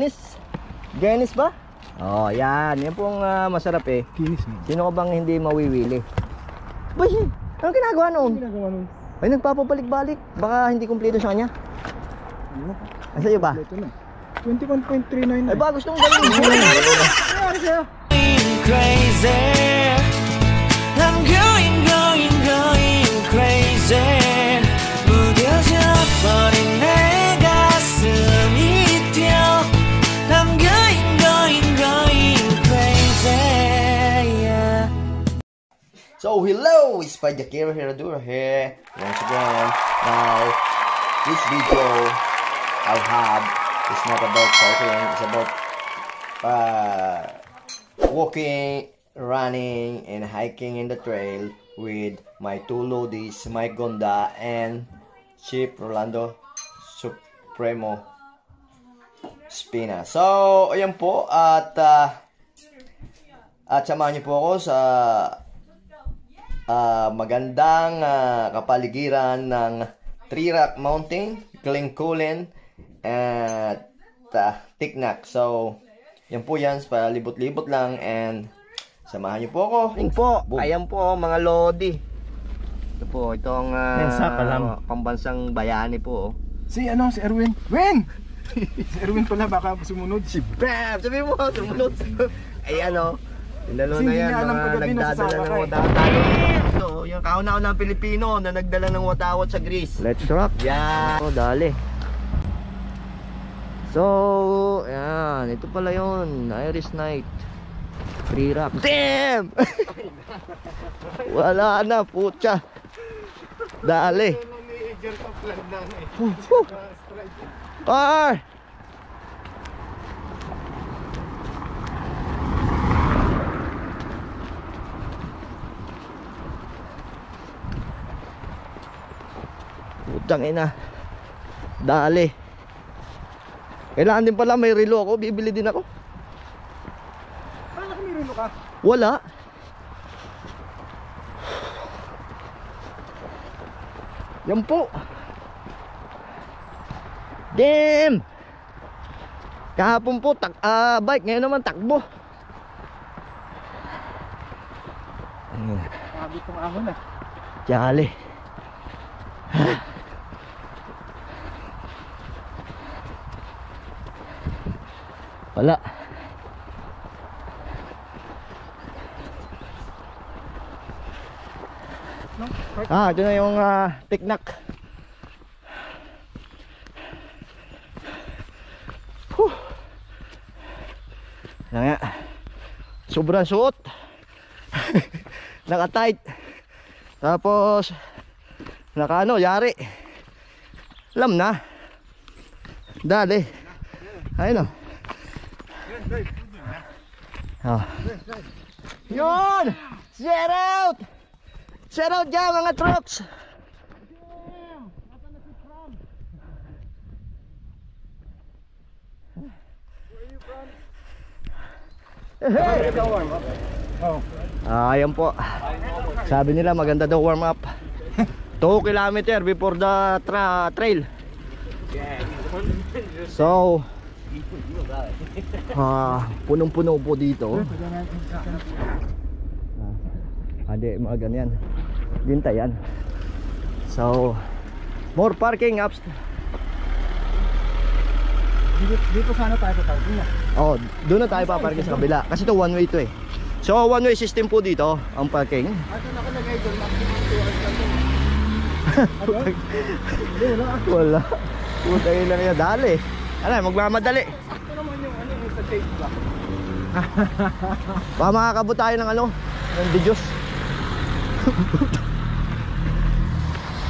Dennis? Dennis ba? Oh, yan. Yan pong ah, masarap eh. Kinis mo. Sino ka bang hindi mawiwili? Yun? Anong ginagawa noon? ginagawa nun? Ay, nagpapabalik-balik. Baka hindi kumpleto sa kanya. Ano? Ay, sa'yo ba? Ito na. 21.39 Ay, ba gusto mong gawin? Nangyari sa'yo? crazy. I'm going, going, going crazy. So hello, it's Pajakiro Hiradura here once again. Now, this video I'll have is not about cycling, it's about uh, walking, running, and hiking in the trail with my two loadies, Mike Gonda and Chip Rolando Supremo Spina. So, ayan po at uh, at samahan niyo po ako sa ah, magandang ah, kapaligiran ng Three Rock Mountain, Glencullen, at uh, Tiknak. So, yan po yan, palibot-libot lang and samahan niyo po ako. Ayan po, Boom. ayan po mga lodi. Ito po, itong palam. pambansang bayani po. oh. Si ano, si Erwin. Win! si Erwin pala baka sumunod. Si Bam! Sabi mo, sumunod. Ay ano, yung dalawa Kasi na yan, mga nagdadala ng ka So, yung kauna-unang Pilipino na nagdala ng watawat sa Greece. Let's rock! Yan! Oh, dali. So, yan. Ito pala yun. Iris Night. Free rock. Damn! Wala na, putya. Dali. Car! Putang ina. Dali. Kailangan din pala may relo ako. Bibili din ako. Kung may ka? Wala. Yan po. Damn! Kahapon po, tak ah, bike. Ngayon naman, takbo. Ayun. Abot ng ahon na. Jali. Wala. Ah, ito na yung uh, tiknak. Huh. Yan nga. Sobrang suot. Naka-tight. Tapos naka ano, yari. Alam na. Dali. Ayun o. Oh. Yun! Shout out! Shout out dyan mga trucks! Hey! Ah, ayan po. Sabi nila maganda daw warm up. 2 kilometer before the tra trail. So, ah, punong-puno po dito. Ah, hindi, mga ganyan. Dinta yan. So, more parking ups. Dito, dito sana tayo sa parking na. Oh, doon na tayo paparking sa kabila. Kasi to one way to eh. So, one way system po dito, ang parking. Ito nakalagay doon, maximum 2 hours lang doon. Wala. Wala. Puta yun lang yan. Dali. Ano, magmamadali. Ito naman yung ano yung sa tape ba? Baka makakabot tayo ng ano, ng Diyos.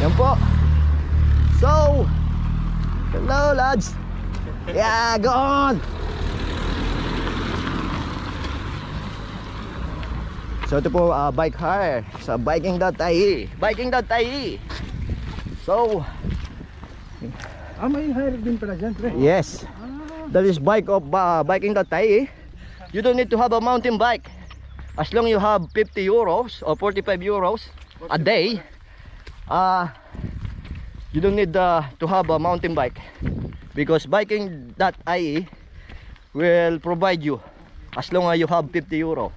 Yan po. So, hello lads. Yeah, go on. So ito po uh, bike hire sa biking.ie. Biking.ie. So, Ah, may hire din pala dyan, pre. Yes. That is bike of uh, biking.ie. You don't need to have a mountain bike. As long you have 50 euros or 45 euros a day, uh, you don't need uh, to have a mountain bike because biking.ie will provide you as long as you have 50 euro.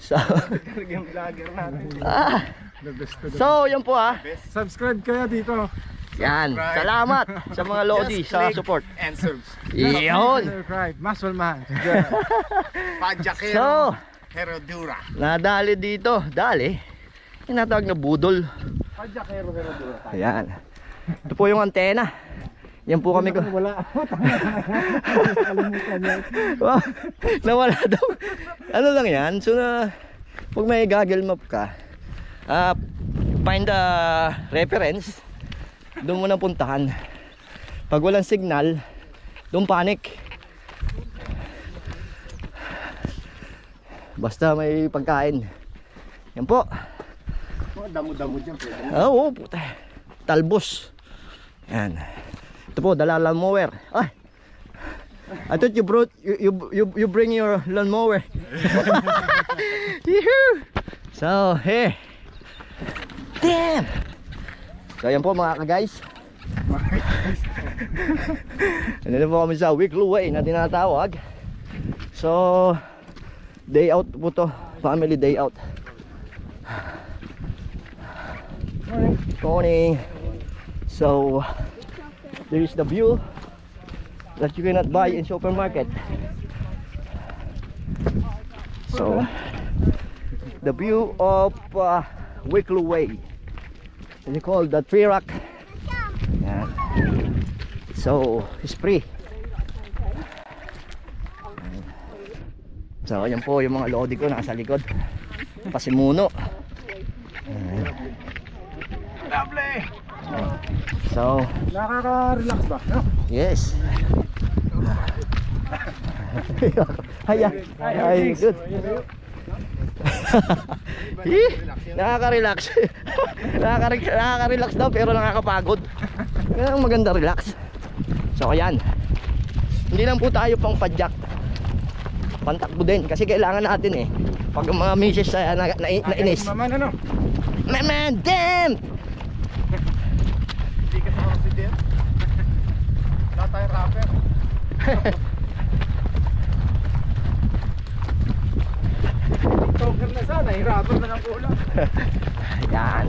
So, ah, so yan po ah. Subscribe kaya dito. Yan. Salamat sa mga Lodi sa support. And subs. Iyon. Subscribe. Muscle man. Pajakero. So, Herodura. nadali dito. Dali. Tinatawag na budol. Pajakero Herodura. Ayan. Ito po yung antena. Yan po kami ko. Wala. Nawala daw. Ano lang yan? So na pag may Google Map ka, ah find the reference, doon mo na puntahan. Pag walang signal, doon panic. Basta may pagkain. Yan po. Damo-damo dyan. Ah, Oo, puta. Talbos. Yan. Ito po, dala lawnmower. Ay. I thought you brought you you you, you bring your lawnmower. So, here. Damn. So, yan po mga ka-guys. Nandito po kami sa weekly way na tinatawag. So, day out po to. Family day out. Morning. So there is the view that you cannot buy in supermarket. So the view of uh, Wicklow Way. It's called the Tree Rock. Yan. So it's free. So yan po yung mga lodi ko nasa likod. Pasimuno. Lovely. So Nakaka-relax ba? No? Yes. Hiya. Ay, good. Hi, Nakaka-relax. Nakaka- Nakaka-relax daw pero nakakapagod. Yan ang maganda relax. So ayan. Hindi lang po tayo pang padyak. Pantakbo din kasi kailangan natin eh. Pag mga misis na, na, na, nainis. Maman ano? Man, man, damn! Hindi ka sa si Dean. Wala tayong rapper. TikToker na sana, hirapan na ng ulam. Ayan.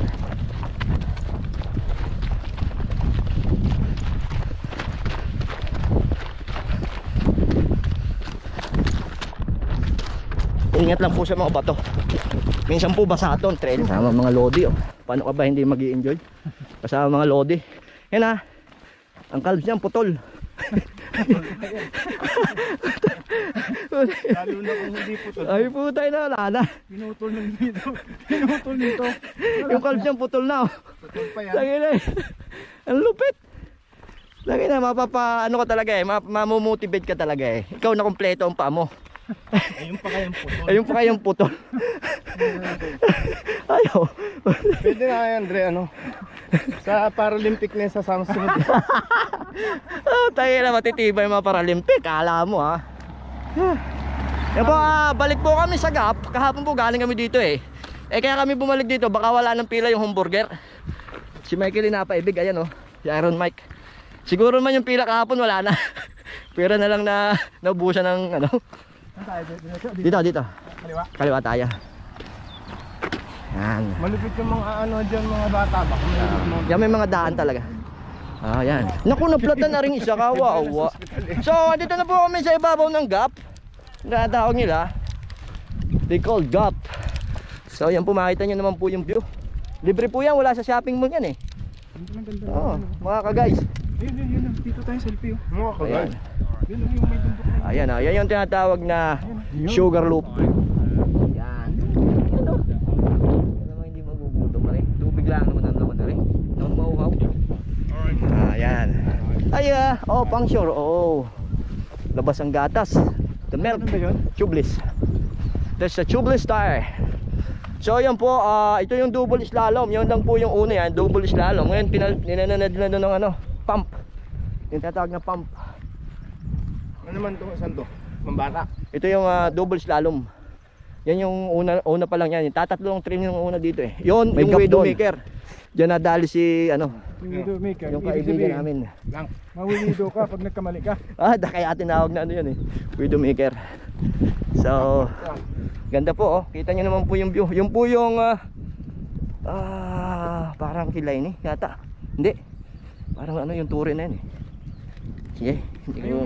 Ingat lang po sa mga bato. Minsan po basa ito ang trail. Kasama mga lodi oh. Paano ka ba hindi mag enjoy Kasama mga lodi. Yan ah. Ang calves niyan putol. Lalo na kung hindi po to. Ay putay na wala na. Pinutol ng dito. Pinutol nito. Yung calves niyan putol na oh. Putol pa yan. Lagi na eh. Ang lupit. Lagi na, mapapa, ano ka talaga eh, map, mamumotivate ka talaga eh. Ikaw na kompleto ang paa mo. Ayun pa kayang putol. Ayun pa kayang putol. Ayaw. Pwede na yan, Andre, ano? Sa Paralympic na sa Samsung. ah, tayo na matitibay mga Paralympic. Kala mo ha. Yan po, ah, balik po kami sa Gap. Kahapon po galing kami dito eh. Eh kaya kami bumalik dito, baka wala ng pila yung hamburger. Si Michael inapaibig, ayan oh. Si Iron Mike. Siguro man yung pila kahapon wala na. Pira na lang na naubusan ng ano. Dito, dito. Kaliwa. Kaliwa tayo. Yan. Malupit yung mga ano dyan, mga bata. Malupit mo. Yan may mga daan talaga. Ah, yan. Naku, naplatan na rin isa kawawa. So, dito na po kami sa ibabaw ng gap. Natawag nila. They call gap. So, yan po makita nyo naman po yung view. Libre po yan, wala sa shopping mall yan eh. Oo, mga ka-guys. Yun, yun, yun. Dito tayo selfie. oh. Mga Ayan. kagad. Yun, yung may tumbok na yun. Ayan, ah, yan yung tinatawag na sugar loop. Yan. Yan o. Yan naman hindi magugutom pa rin. Tubig lang naman ang naman na rin. Nang mauhaw. Ah, yan. Ay, ah, oh, pang sure. Oh. Labas ang gatas. The milk. Ano ba yun? Tubeless. There's a tubeless tire. So yan po, ah, ito yung double slalom. Yun lang po yung una yan, double slalom. Ngayon pinal ninanad na doon ng ano, pump. Yung tatawag na pump. Ano naman to? Saan to? Mambata. Ito yung ah, double slalom. Yan yung una, una pa lang yan. Tatatlong trim yung una dito eh. Yun, May yung. Widowmaker. Diyan nadali si, ano, widowmaker. yung ibig kaibigan namin. Lang. Mawiwido ka pag nagkamali ka. Ah, da kaya tinawag na ano yun eh. Widowmaker. So, ganda po oh. Kita nyo naman po yung view. Yung po yung, ah, ah, parang kilay ni, yata. Hindi. Parang ano yung turi na yun eh. Sige, hindi ko,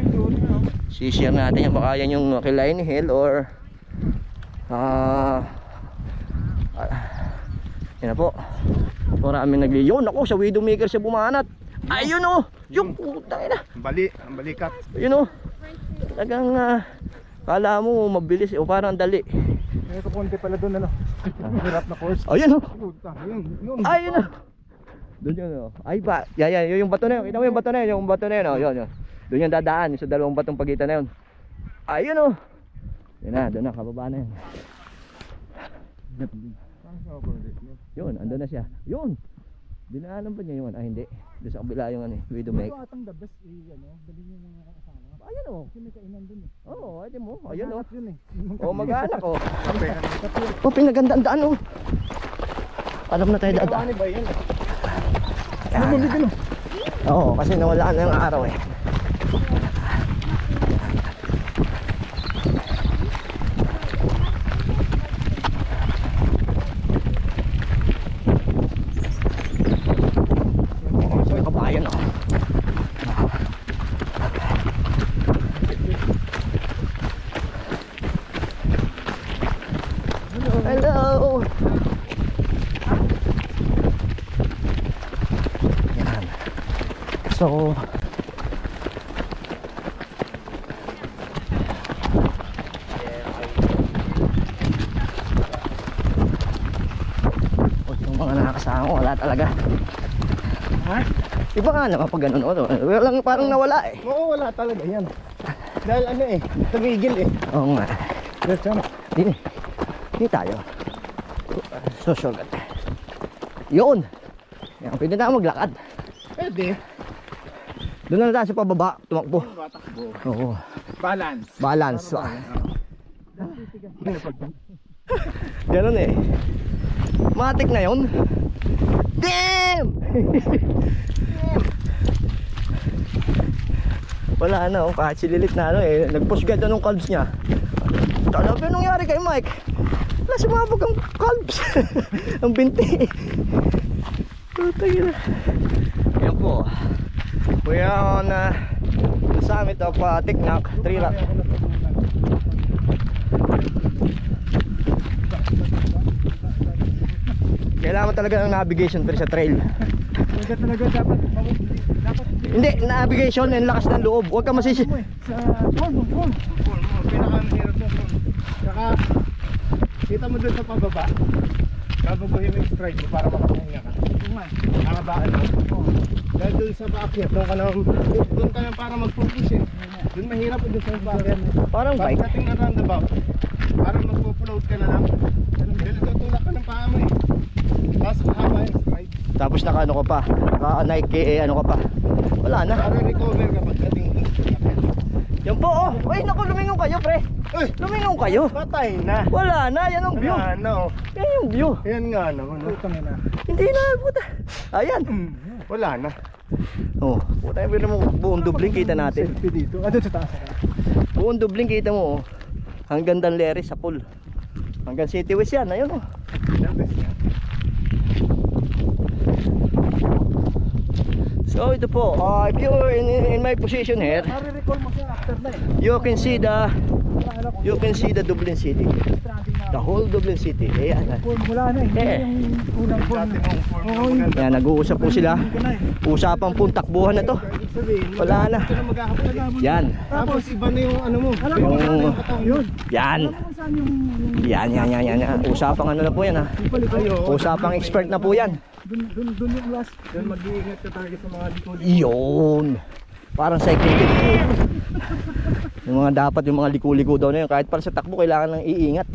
si-share natin yan. Baka yan yung kilay ni Hill or, ah, ah, yan na po. Marami nagli, yun ako sa Widowmaker siya bumanat. Ayun oh, yung putang ina. Bali, ang balikat. Yun o. Talagang uh, kala mo mabilis o parang dali. May kukunti pala doon ano. Hirap na course. Ayun o. Puta, yun, yun. Ayun o. Doon yun o. Ay ba. Yan yan. Yun yung bato na yun. Kita mo yung bato na yun. Yung bato na yun o. Yun yun. Doon yung dadaan. Yung sa dalawang batong pagitan na yun. Ayun o. Yun na. Doon na. Kababa na yun. Yun. Andun na siya. Yun. Dinaanan ba niya ano? Ay hindi. Doon sa kabila yung ano eh. Widowmaker. Ito atang the best eh, ano, dali niyo mga kasama. Ayun o. Kasi may kainan dun eh. Oo. Ayun mo. Ayun o. Maghanap yun eh. O mag-anak o. Kape, ano, kape. O pinagandaan daan o. Alam na tayo dadaan. Ano ba yan? Ano mo Oo, kasi nawala na yung araw eh. Oo, so may kabayan oh. Hello! Yan. So, o nakakasama ko, wala talaga. Ha? Iba nga naman pag ganun, ano, walang parang nawala eh. Oo, wala talaga yan. Dahil ano eh, tumigil eh. Oo nga, Yes, ano? di di tayo. So shortcut. Yun! Yan, pwede na maglakad. Pwede. Doon na tayo sa pababa, tumakbo. Oo, Balance. balance. Ganun eh. Matik na yun. Damn! Wala na oh, kahit sililit na ano eh. Nag-push guard na nung calves niya. Anong nangyari kay Mike? Wala sumabog ang calves. ang binti. Putang ina. Yan po. We are on uh, the summit of uh, Tiknak, Tree. Kailangan talaga ng navigation pero sa trail. Kaya talaga dapat, dapat Hindi, navigation and lakas ng loob. Huwag ka masisi. sa phone phone. Phone mo, pinakamahirap mo phone. Saka, kita mo dun sa pababa. Babaguhin mo yung stride mo para makapahinga ka. Ito nga, nakabaan mo. Dahil dun sa baakyat, doon ka na, doon ka na para mag-focus eh. Dun mahirap dun sa baakyat. Parang bike. Pagdating na roundabout, parang mag-float ka na lang. Dahil tutulak ka ng paa mo eh. Tapos haba yung stride. Tapos naka ano ka pa. Naka Nike eh, ano ka pa. Wala na. Para recover ka pagdating dun sa baakyat. Yan po oh. Uy, naku, lumingon kayo, pre. Uy! Lumingon kayo. Patay na! Wala na, yan ang view. Ano? Yan yung view. Yan nga naman. Putang na. Hindi na, puta. Ayan. Wala na. Oh, puta, pero mo buong dubling kita natin. Selfie dito. Ah, doon sa taas. Buong dubling kita mo oh. Hanggang Danlery sa pool. Hanggang City West yan, ayun oh. So ito po, uh, if you're in, in my position here, Nare-recall mo siya after na eh. you can see the you can see the Dublin City. The whole Dublin City. Ayan. Wala na eh. Eh. Hindi yung unang yun. Ayan, nag-uusap po sila. Eh. Usapang pong takbuhan na to. Wala na. Yan. Tapos iba na yung ano mo. Yung. Yan. Yan, yan, yan, yan. Usapang ano na po yan ha. Usapang expert na po yan. Dun, dun, dun yung last. Dun mag-iingat ka talaga sa mga likod. Yun. Parang cycling kit. Yung mga dapat yung mga liku-liko daw na yun. Kahit para sa takbo, kailangan lang iingat.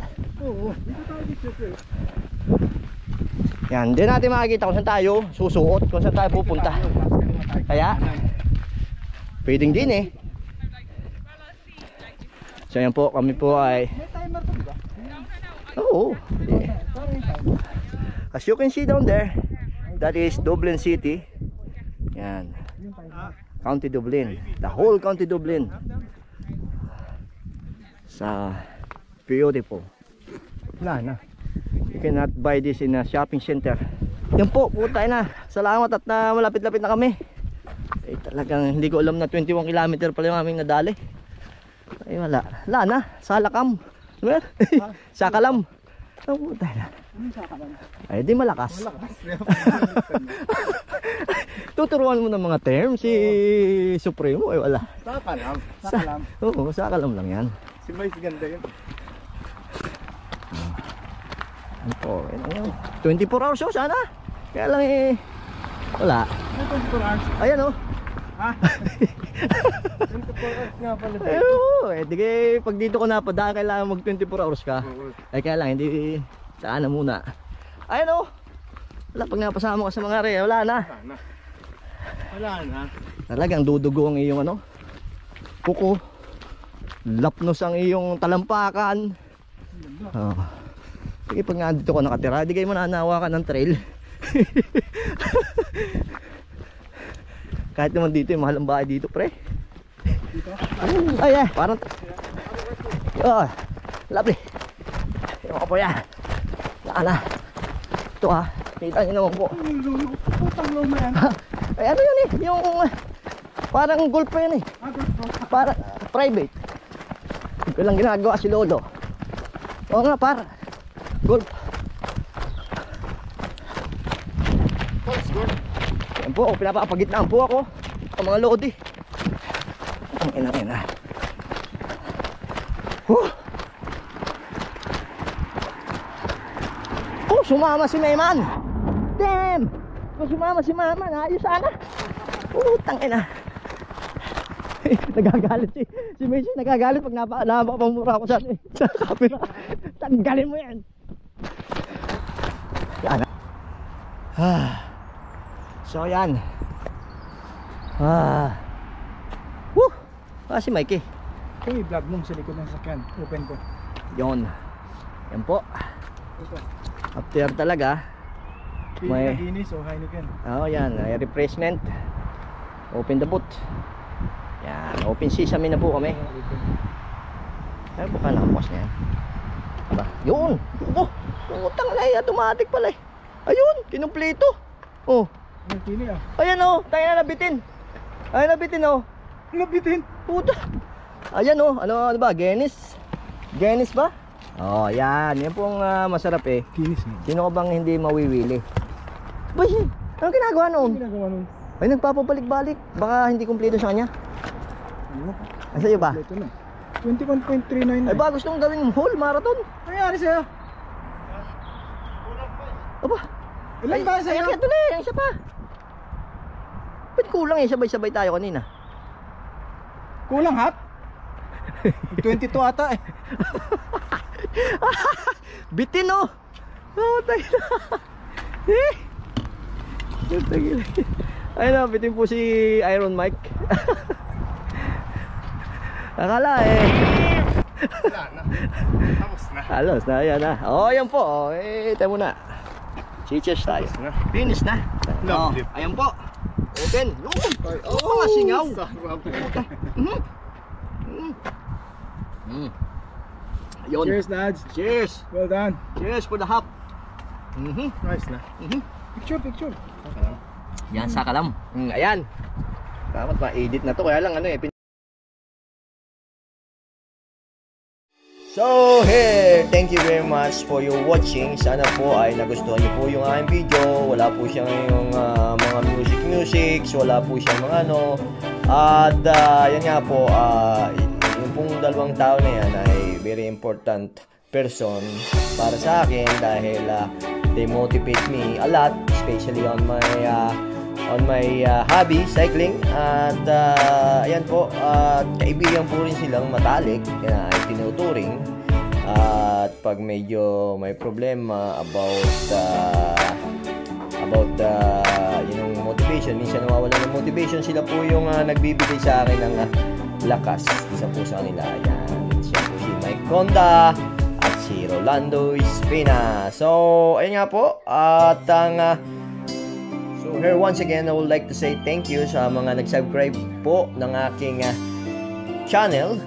Oo. Dito tayo dito. sir. Yan. Hindi natin makikita kung saan tayo susuot, kung saan tayo pupunta. Kaya, pwedeng din eh. So yan po, kami po ay May timer to ba? Oo. Yeah. As you can see down there, that is Dublin City. Yan. County Dublin. The whole County Dublin. Sa beautiful. Wala na. You cannot buy this in a shopping center. Yan po, puta na. Salamat at na malapit-lapit na kami. Eh talagang hindi ko alam na 21 kilometer pala yung aming nadali. Ay wala. Wala na. Salakam. Yan? Sakalam. Oh, puta na. Ay di malakas. Tuturuan mo ng mga term si Supremo. Ay wala. Sakalam. Sakalam. Oo, sakalam lang yan. Si Vice ganda yun. Ano po, yun, yun. 24 hours show sana. Kaya lang eh, wala. Ano 24 hours? Ayan oh. Ha? 24 hours nga pala. Ay, oo, eh, di kaya pag dito ko napadaan, kailangan mag 24 hours ka. Ay kaya lang, hindi, saan na muna. Ayan oh. Wala, pag napasama ko sa mga re, wala na. Wala na. Wala na. Talagang dudugo ang iyong ano, kuko. Lapnos ang iyong talampakan. Oh. Sige, pag nga dito ko nakatira, di kayo mananawa ka ng trail. Kahit naman dito, yung mahal ang bahay dito, pre. Ay, ay, parang... Oh, lovely. Yung po yan. Saan na? Ito ah, kita nyo naman po. Putang luma yan. Ay, ano yun eh, yung... Parang golf pa yun eh. Para private. Ito lang ginagawa si Lolo. Oo nga, para. Golf. Let's go. Yan po, pinapapagitnaan po ako. Ang mga lodi. Ang ina ina. Huh. Sumama si Mayman. Damn! Kung sumama si Mama, ayos sana. Putang ina. nagagalit si si Messi nagagalit pag napaalama ko pang mura ko sa sa camera. Tanggalin mo yan. Yan. Ah. So yan. Ah. Woo! Ah, si Mikey. Kung i-vlog mo sa likod ng sakyan, open ko. Yon. Yan po. Ito. After talaga. May-. Guinness o Heineken. Oh, yan. Ay, refreshment. Open the boot. Yan. Open sesame na po kami. Ay, baka nakabukas na yan. Aba, yun! Oh! Utang na eh, automatic pala eh. Ayun! Kinumpleto! Oh! Ah. Ayan oh! Tayo na nabitin! Ay, nabitin oh! Nabitin. Puta! Ayan oh! Ano, ano ba? Genis? Genis ba? Oh, yan. Yan pong ah, masarap eh. Guinness mo. Sino ka bang hindi mawiwili? Bay! Anong ginagawa Ano noon? ginagawa nun? Ay, nagpapabalik-balik. Baka hindi kumpleto sa kanya. Ano? Ay, sa'yo ba? Ito na. 21.39 Ay, ba gusto mong gawing whole marathon? Nangyari sa'yo? Aba, Ilan ba sa'yo? Ay, ito na eh, isa pa. Ba't kulang eh, sabay-sabay tayo kanina. Kulang hat? 22 ata eh. Bitin oh! Oh, tayo na. Eh! Tagil. Ayun na, bitin po si Iron Mike. Akala eh. Wala na. Tapos na. Halos na, yan na. Oh, yan po. Oh, eh, tayo muna. Cheers tayo. na. Finish na. Oh, Lovely. ayan po. Open. Yun. Oh, mga singaw. Sarap. Mhm. Mm. Mm. Ayun. Cheers lads. Cheers. Well done. Cheers for the hop. Mhm. Nice na. Mhm. Picture, picture. Yan sa kalam. Mm, ayan. Dapat ma-edit na to kaya lang ano eh. pin- So here, thank you very much for your watching. Sana po ay nagustuhan niyo po yung aking video. Wala po siyang yung ah, mga music music, wala po siyang mga ano. At ah, yan nga po, ah, yung pong dalawang tao na yan ay very important person para sa akin dahil ah, they motivate me a lot, especially on my ah, on my uh, hobby, cycling. At uh, ayan po, at kaibigan po rin silang matalik na ay tinuturing. at pag medyo may problema about uh, about uh, yung motivation, minsan nawawala ng motivation, sila po yung uh, nagbibigay sa akin ng uh, lakas. Isa po sa kanila, ayan. Siya po si Mike Conda at si Rolando Espina. So, ayun nga po. At ang ah, So here once again, I would like to say thank you sa mga nag-subscribe po ng aking ah, channel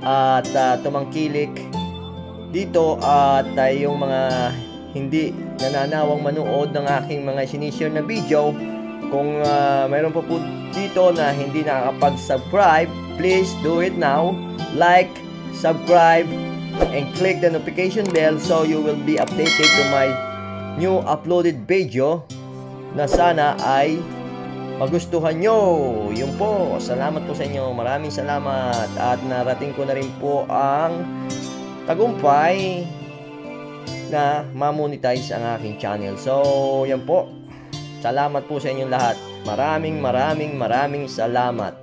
at ah, tumangkilik dito at ah, yung mga hindi nananawang manood ng aking mga sinishare na video kung ah, mayroon pa po dito na hindi nakakapag-subscribe please do it now like, subscribe and click the notification bell so you will be updated to my new uploaded video na sana ay magustuhan nyo. Yun po. Salamat po sa inyo. Maraming salamat. At narating ko na rin po ang tagumpay na ma-monetize ang aking channel. So, yan po. Salamat po sa inyong lahat. Maraming maraming maraming salamat.